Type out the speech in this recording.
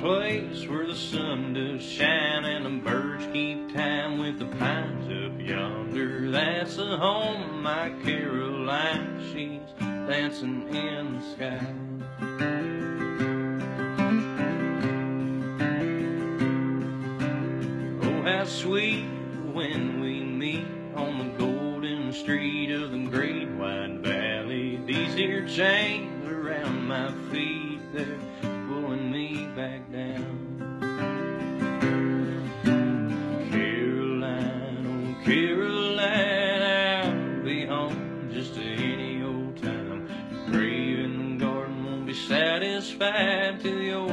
place where the sun does shine and the birds keep time with the pines up yonder. That's the home my Caroline. She's dancing in the sky. Oh, how sweet when we meet on the golden street of the great wide valley. These here chains around my feet, back down. Caroline, oh Caroline, I'll be home just any old time. The grave the garden won't be satisfied till your